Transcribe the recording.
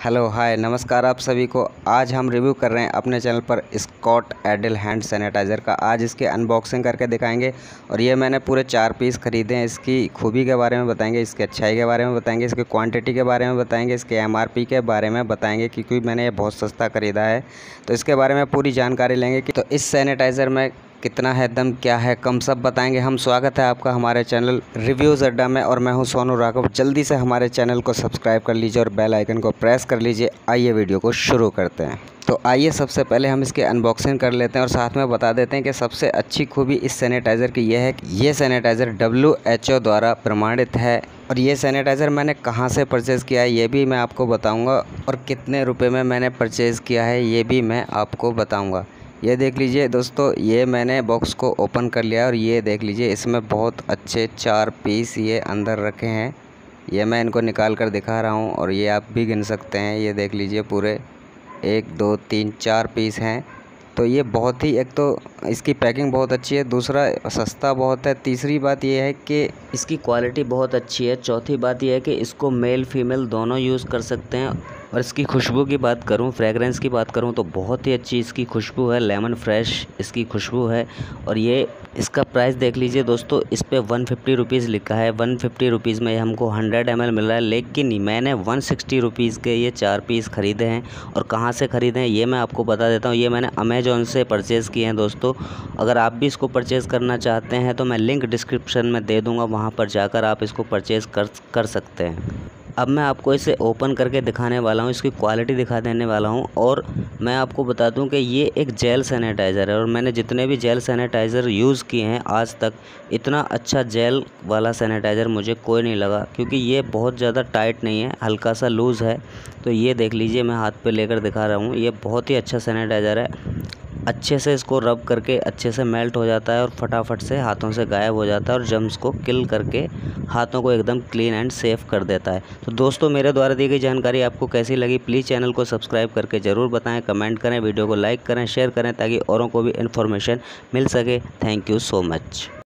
Hello, हाय, नमस्कार आप सभी को। आज हम रिव्यू कर रहे हैं अपने चैनल पर स्कॉट एडल हैंड सैनिटाइज़र का। आज इसके अनबॉक्सिंग करके दिखाएँगे और ये मैंने पूरे चार पीस ख़रीदे हैं। इसकी खूबी के बारे में बताएँगे, इसकी अच्छाई के बारे में बताएँगे, इसकी क्वांटिटी के बारे में बताएँगे, इसके एमआरपी के बारे में बताएँगे क्योंकि मैंने ये बहुत सस्ता ख़रीदा है। तो इसके बारे में पूरी जानकारी लेंगे कि तो इस सैनिटाइज़र में कितना है, दम क्या है, कम सब बताएँगे। हम स्वागत है आपका हमारे चैनल रिव्यूज़ अड्डा में और मैं हूँ सोनू राघव। जल्दी से हमारे चैनल को सब्सक्राइब कर लीजिए और बेल आइकन को प्रेस कर लीजिए। आइए वीडियो को शुरू करते हैं। तो आइए सबसे पहले हम इसके अनबॉक्सिंग कर लेते हैं और साथ में बता देते हैं कि सबसे अच्छी खूबी इस सैनिटाइज़र की यह है कि ये सैनिटाइज़र WHO द्वारा प्रमाणित है। और ये सैनिटाइज़र मैंने कहाँ से परचेज़ किया है, ये भी मैं आपको बताऊँगा। और कितने रुपये में मैंने परचेज़ किया है, ये भी मैं आपको बताऊँगा। ये देख लीजिए दोस्तों, ये मैंने बॉक्स को ओपन कर लिया और ये देख लीजिए, इसमें बहुत अच्छे चार पीस ये अंदर रखे हैं। ये मैं इनको निकाल कर दिखा रहा हूँ और ये आप भी गिन सकते हैं। ये देख लीजिए पूरे एक, दो, तीन, चार पीस हैं। तो ये बहुत ही, एक तो इसकी पैकिंग बहुत अच्छी है, दूसरा सस्ता बहुत है, तीसरी बात यह है कि इसकी क्वालिटी बहुत अच्छी है, चौथी बात यह है कि इसको मेल फीमेल दोनों यूज़ कर सकते हैं। और इसकी खुशबू की बात करूँ फ्रेगरेंस की बात करूँ तो बहुत ही अच्छी इसकी खुशबू है लेमन फ्रेश इसकी खुशबू है। और ये, इसका प्राइस देख लीजिए दोस्तों, इस पर वन फिफ्टी रुपीज़ लिखा है। वन फिफ्टी रुपीज़ में हमको हंड्रेड एम मिल रहा है, लेकिन मैंने वन सिक्सटी रुपीज़ के ये चार पीस ख़रीदे हैं। और कहाँ से ख़रीदे हैं, ये मैं आपको बता देता हूँ। ये मैंने अमेजोन से परचेज़ किए हैं दोस्तों। अगर आप भी इसको परचेज़ करना चाहते हैं तो मैं लिंक डिस्क्रिप्शन में दे दूँगा, वहाँ पर जाकर आप इसको परचेज़ कर कर सकते हैं। अब मैं आपको इसे ओपन करके दिखाने वाला हूँ, इसकी क्वालिटी दिखा देने वाला हूँ और मैं आपको बता दूँ कि ये एक जेल सैनिटाइज़र है और मैंने जितने भी जेल सैनिटाइज़र यूज़ किए हैं आज तक, इतना अच्छा जेल वाला सैनिटाइज़र मुझे कोई नहीं लगा क्योंकि ये बहुत ज़्यादा टाइट नहीं है, हल्का सा लूज़ है। तो ये देख लीजिए, मैं हाथ पर लेकर दिखा रहा हूँ, ये बहुत ही अच्छा सैनिटाइज़र है। अच्छे से इसको रब करके अच्छे से मेल्ट हो जाता है और फटाफट से हाथों से गायब हो जाता है और जम्स को किल करके हाथों को एकदम क्लीन एंड सेफ़ कर देता है। तो दोस्तों, मेरे द्वारा दी गई जानकारी आपको कैसी लगी प्लीज़ चैनल को सब्सक्राइब करके ज़रूर बताएँ कमेंट करें वीडियो को लाइक करें शेयर करें, ताकि औरों को भी इन्फॉर्मेशन मिल सके। Thank you so much